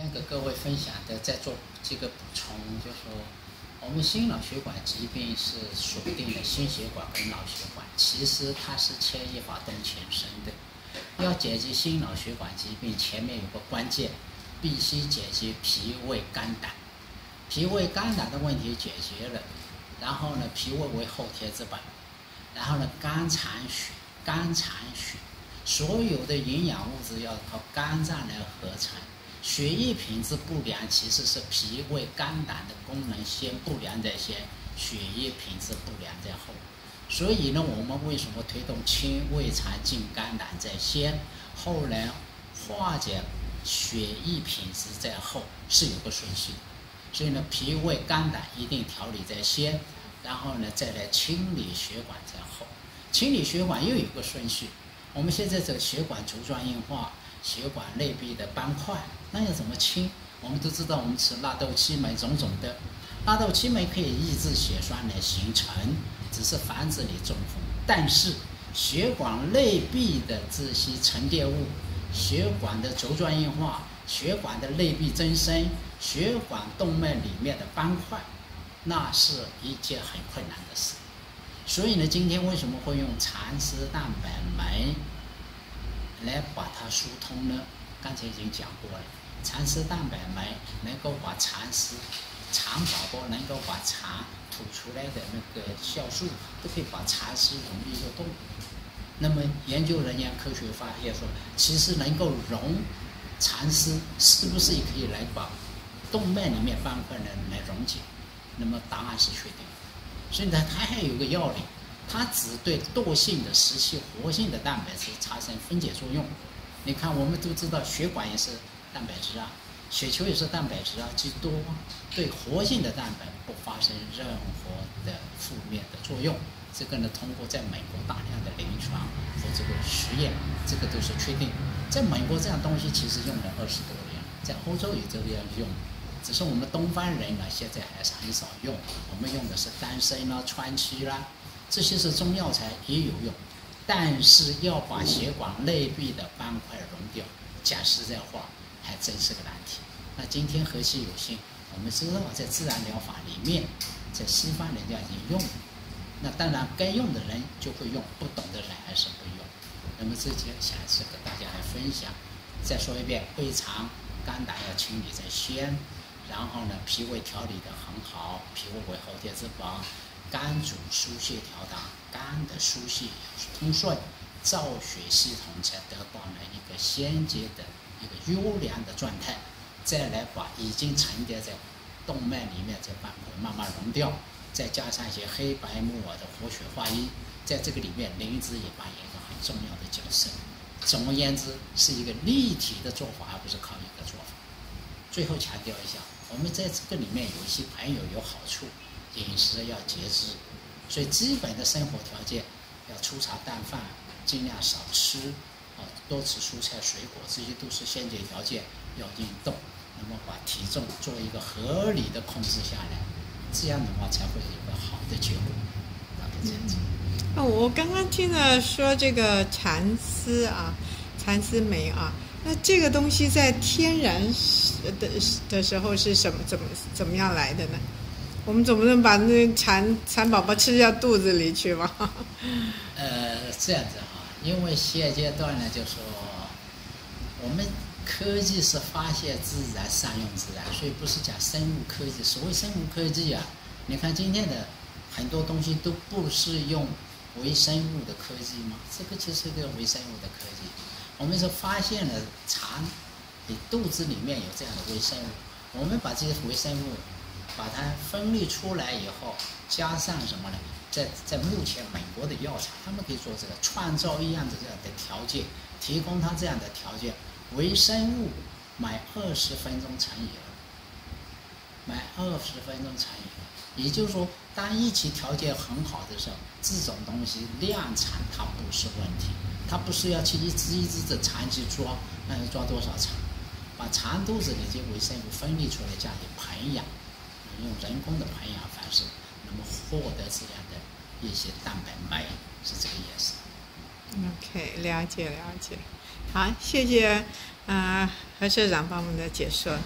天给各位分享的，再做这个补充，就说我们心脑血管疾病是锁定了心血管跟脑血管，其实它是牵一发动全身的。要解决心脑血管疾病，前面有个关键，必须解决脾胃肝胆。脾胃肝胆的问题解决了，然后呢，脾胃为后天之本，然后呢，肝藏血，肝藏血，所有的营养物质要靠肝脏来合成。血液品质不良，其实是脾胃肝胆的功能先不良在先，血液品质不良在后。所以呢，我们为什么推动清胃肠净肝胆在先，后来化解血液品质在后，是有个顺序。所以呢，脾胃肝胆一定调理在先，然后呢，再来清理血管在后。清理血管又有个顺序。我们现在这个血管轴状硬化。血管内壁的斑块，那要怎么清？我们都知道，我们吃纳豆激酶种种的，纳豆激酶可以抑制血栓的形成，只是防止你中风。但是血管内壁的这些沉淀物、血管的轴状硬化、血管的内壁增生、血管动脉里面的斑块，那是一件很困难的事。所以呢，今天为什么会用蚕丝蛋白酶？来把它疏通呢？刚才已经讲过了，蚕丝蛋白酶能够把蚕丝、蚕宝宝能够把蚕吐出来的那个酵素，都可以把蚕丝溶一个洞。那么研究人员科学发现说，其实能够溶蚕丝，是不是也可以来把动脉里面斑块呢来溶解？那么答案是确定。所以呢，它还有个要领。它只对惰性的、实期活性的蛋白质产生分解作用。你看，我们都知道血管也是蛋白质啊，血球也是蛋白质啊，最多对活性的蛋白不发生任何的负面的作用。这个呢，通过在美国大量的临床和这个实验，这个都是确定。在美国，这样东西其实用了二十多年，在欧洲也这样用，只是我们东方人呢，现在还是很少用。我们用的是丹参啦、川芎啦。这些是中药材也有用，但是要把血管内壁的斑块溶掉，讲实在话还真是个难题。那今天何其有幸，我们知道在自然疗法里面，在西方人家已经用，那当然该用的人就会用，不懂的人还是不用。那么这些想是跟大家来分享。再说一遍，胃肠、肝胆要清理在先，然后呢，脾胃调理的很好，脾胃为后天之宝。肝主疏泄调达，肝的疏泄通顺，造血系统才得到了一个衔接的一个优良的状态。再来把已经沉淀在动脉里面这斑块慢慢溶掉，再加上一些黑白木耳的活血化瘀，在这个里面灵芝也扮演一个很重要的角色。总而言之，是一个立体的做法，而不是靠一个做法。最后强调一下，我们在这个里面有一些朋友有好处。饮食要节制，所以基本的生活条件要粗茶淡饭，尽量少吃，啊，多吃蔬菜水果，这些都是先决条件。要运动，那么把体重做一个合理的控制下来，这样的话才会有一个好的结果。大概这样子。哦，我刚刚听了说这个蚕丝啊，蚕丝酶啊，那这个东西在天然的的时候是什么怎么怎么样来的呢？我们总不能把那蚕蚕宝宝吃下肚子里去吧？呃，这样子哈，因为现阶段呢，就说我们科技是发现自然，善用自然，所以不是讲生物科技。所谓生物科技啊，你看今天的很多东西都不是用微生物的科技吗？这个就是个微生物的科技。我们是发现了蚕你肚子里面有这样的微生物，我们把这些微生物。把它分离出来以后，加上什么呢？在在目前美国的药厂，他们可以做这个创造一样的这样的条件，提供它这样的条件，微生物买二十分钟成以了，买二十分钟成以了。也就是说，当一期条件很好的时候，这种东西量产它不是问题，它不是要去一只一只的长期抓，那要抓多少蚕？把肠肚子里这微生物分离出来，加以培养。用人工的培养方式，那么获得这样的一些蛋白酶，是这个意思。OK，了解了解。好，谢谢，呃，何社长帮我们的解说。